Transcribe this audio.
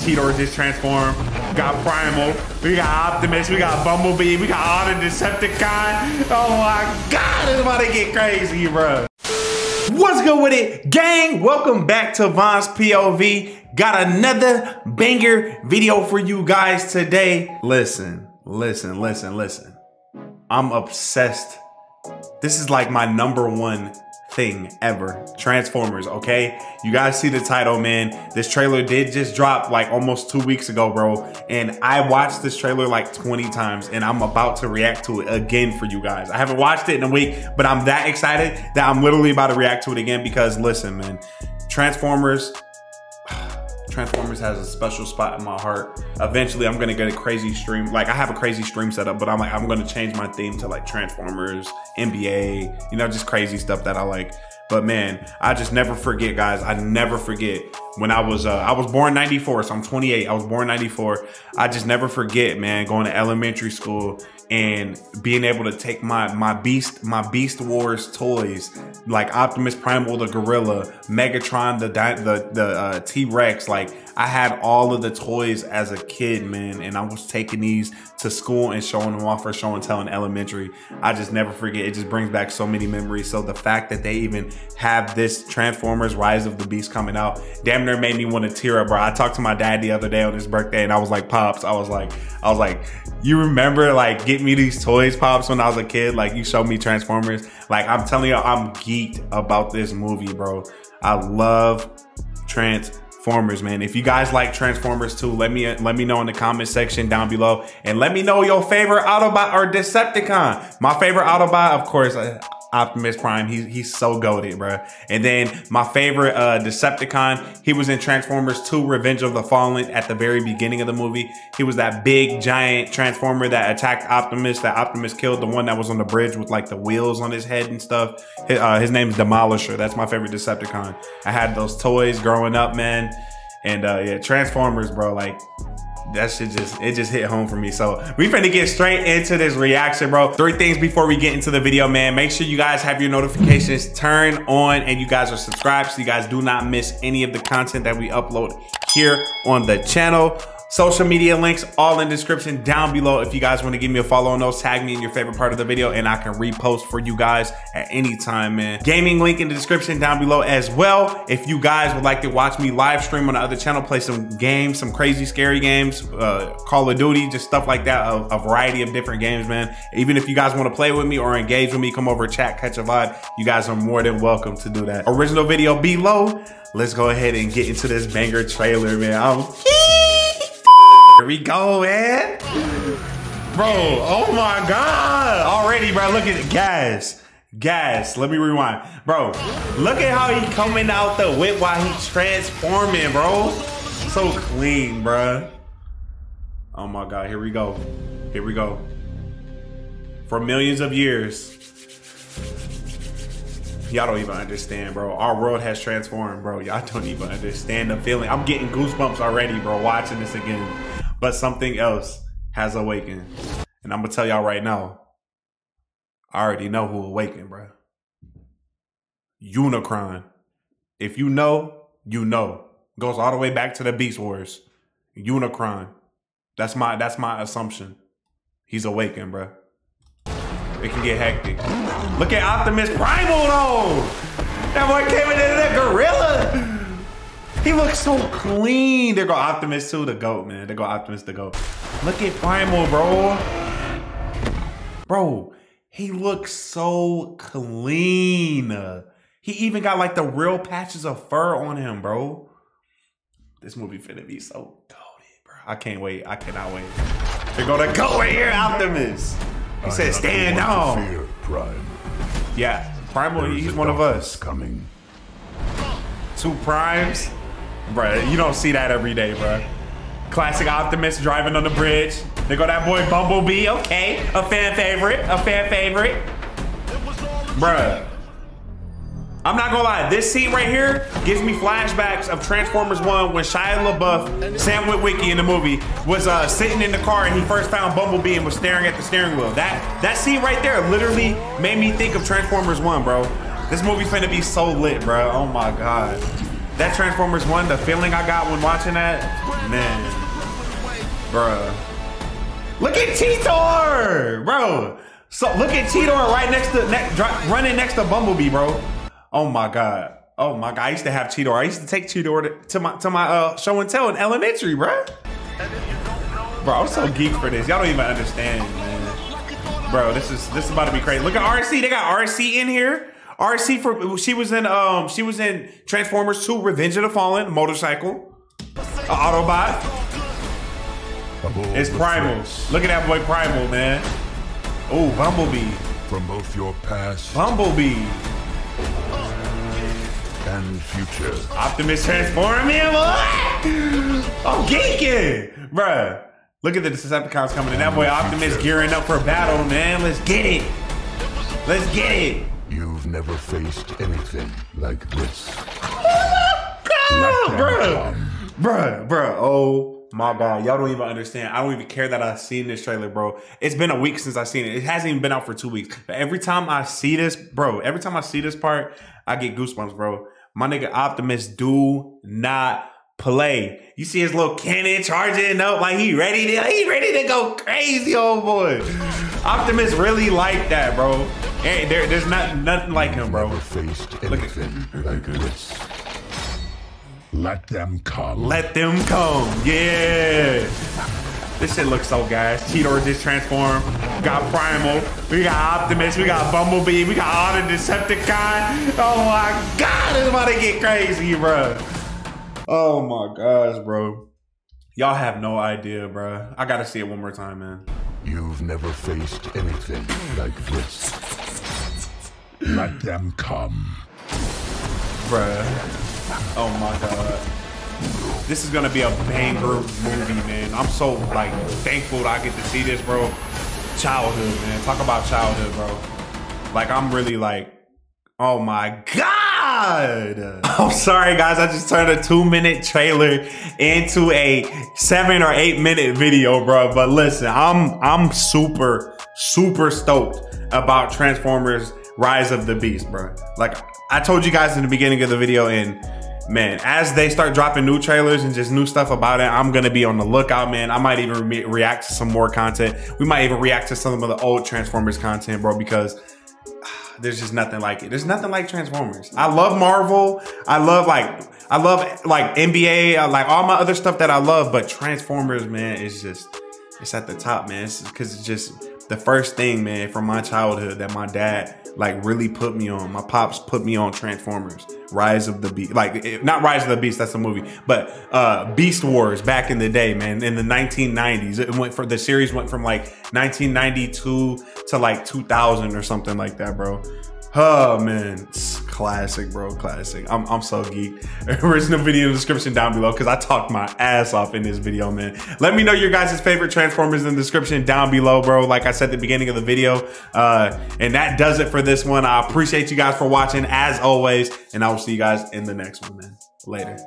Cheetor just transformed. We got Primal. We got Optimus. We got Bumblebee. We got all the Decepticon. Oh my God, it's about to get crazy, bro. What's good with it, gang? Welcome back to Von's POV. Got another banger video for you guys today. Listen, listen, listen, listen. I'm obsessed. This is like my number one thing ever. Transformers, okay? You guys see the title, man. This trailer did just drop like almost two weeks ago, bro. And I watched this trailer like 20 times and I'm about to react to it again for you guys. I haven't watched it in a week, but I'm that excited that I'm literally about to react to it again because listen, man, Transformers, Transformers has a special spot in my heart. Eventually, I'm gonna get a crazy stream. Like I have a crazy stream setup, but I'm like I'm gonna change my theme to like Transformers, NBA, you know, just crazy stuff that I like. But man, I just never forget, guys. I never forget when I was uh, I was born 94, so I'm 28. I was born 94. I just never forget, man, going to elementary school and being able to take my my beast my Beast Wars toys like Optimus Primal the gorilla, Megatron the the the uh, T Rex. Like I had all of the toys as a kid, man, and I was taking these to school and showing them off for show and tell in elementary. I just never forget. It just brings back so many memories. So the fact that they even have this Transformers Rise of the Beast coming out, damn made me want to tear up, bro. I talked to my dad the other day on his birthday and I was like, Pops, I was like, I was like, you remember like get me these toys, Pops, when I was a kid? Like you showed me Transformers. Like I'm telling you, I'm geeked about this movie, bro. I love Transformers, man. If you guys like Transformers too, let me let me know in the comment section down below, and let me know your favorite Autobot or Decepticon. My favorite Autobot, of course. Uh, Optimus Prime. He's he's so goaded, bro. And then my favorite uh, Decepticon, he was in Transformers 2 Revenge of the Fallen at the very beginning of the movie. He was that big giant Transformer that attacked Optimus, that Optimus killed, the one that was on the bridge with like the wheels on his head and stuff. His, uh, his Demolishor. That's my favorite Decepticon. I had those toys growing up, man. And uh, yeah, Transformers, bro, like that shit just it just hit home for me. So we finna get straight into this reaction, bro. Three things before we get into the video, man. Make sure you guys have your notifications turned on and you guys are subscribed so you guys do not miss any of the content that we upload here on the channel. Social media links all in description down below. If you guys want to give me a follow on those, tag me in your favorite part of the video and I can repost for you guys at any time, man. Gaming link in the description down below as well. If you guys would like to watch me live stream on the other channel, play some games, some crazy scary games, uh, Call of Duty, just stuff like that, a, a variety of different games, man. Even if you guys want to play with me or engage with me, come over, chat, catch a vibe. You guys are more than welcome to do that. Original video below. Let's go ahead and get into this banger trailer, man. I'm here we go, man. Bro, oh my God. Already, bro, look at it. Gas. Gas. Let me rewind. Bro, look at how he coming out the whip while he transforming, bro. So clean, bro. Oh my God, here we go. Here we go. For millions of years, y'all don't even understand, bro. Our world has transformed, bro. Y'all don't even understand the feeling. I'm getting goosebumps already, bro, watching this again but something else has awakened. And I'm gonna tell y'all right now, I already know who awakened, bro. Unicron. If you know, you know. Goes all the way back to the Beast Wars. Unicron. That's my that's my assumption. He's awakened, bro. It can get hectic. Look at Optimus Primal though. That boy came in there, gorilla. He looks so clean. There go Optimus too, the GOAT, man. There go Optimus the GOAT. Look at Primal, bro. Bro, he looks so clean. He even got like the real patches of fur on him, bro. This movie finna be so goated, bro. I can't wait. I cannot wait. They're gonna go right here, Optimus. He said, stand down. Fear, Prime. Yeah, Primal, he's one of us. Coming. Two primes. Bro, you don't see that every day, bro. Classic Optimus driving on the bridge. They go that boy Bumblebee. Okay, a fan favorite, a fan favorite. Bruh. I'm not gonna lie, this scene right here gives me flashbacks of Transformers 1 when Shia LaBeouf, Sam Witwicky in the movie, was uh, sitting in the car and he first found Bumblebee and was staring at the steering wheel. That that scene right there literally made me think of Transformers 1, bro. This movie's finna be so lit, bro. Oh my god. That Transformers 1, the feeling I got when watching that, man. Bruh. Look at Cheetor, bro. So look at Cheetor right next to ne running next to Bumblebee, bro. Oh my god. Oh my god. I used to have Cheetor. I used to take Cheetor to, to my to my uh, show and tell in elementary, bro. Bro, I'm so geek for this. Y'all don't even understand, man. Bro, this is this is about to be crazy. Look at Arcee. They got Arcee in here. Arcee for she was in um she was in Transformers 2 Revenge of the Fallen motorcycle. Autobot. It's Primal. Look at that boy Primal, man. Oh, Bumblebee. From both your past Bumblebee. and future. Optimus transforming, boy. I'm geeking, bruh. Look at the Decepticons coming in. That boy Optimus gearing up for battle, man. Let's get it. Let's get it. You've never faced anything like this. Oh, bruh. Bruh, bruh. Oh my god. Y'all don't even understand. I don't even care that I've seen this trailer, bro. It's been a week since I've seen it. It hasn't even been out for two weeks. But every time I see this, bro, every time I see this part, I get goosebumps, bro. My nigga Optimus do not play. You see his little cannon charging up like he ready to he ready to go crazy, old boy. Optimus really like that, bro. Hey, there, there's not nothing like him, bro. Never faced anything like this. Let them come. Let them come. Yeah. This shit looks so gas. Cheetor just transformed. We got Primal. We got Optimus. We got Bumblebee. We got all the Decepticon. Oh my God. It's about to get crazy, bro. Oh my gosh, bro. Y'all have no idea, bro. I gotta see it one more time, man. You've never faced anything like this. Let them come. Bruh. Oh my god. This is gonna be a banger movie, man. I'm so like thankful I get to see this, bro. Childhood, man. Talk about childhood, bro. Like I'm really like, oh my god. I'm sorry, guys. I just turned a two minute trailer into a seven or eight minute video, bro. But listen, I'm I'm super super stoked about Transformers Rise of the Beast, bro. Like I told you guys in the beginning of the video, and man, as they start dropping new trailers and just new stuff about it, I'm gonna be on the lookout, man. I might even re react to some more content. We might even react to some of the old Transformers content, bro, because ah, there's just nothing like it. There's nothing like Transformers. I love Marvel. I love like I love like NBA, I uh, like all my other stuff that I love, but Transformers, man, is just it's at the top, man. It's because it's just the first thing, man, from my childhood that my dad like really put me on. My pops put me on Transformers, Rise of the Beast, like not Rise of the Beast, that's a movie, but uh Beast Wars back in the day, man, in the 1990s. It went for the series went from like 1992 to like 2000 or something like that, bro. Oh man, it's classic, bro, classic. I'm, I'm so geeked. Original video description down below because I talked my ass off in this video, man. Let me know your guys' favorite Transformers in the description down below, bro. Like I said at the beginning of the video. Uh, and that does it for this one. I appreciate you guys for watching as always. And I will see you guys in the next one, man. Later.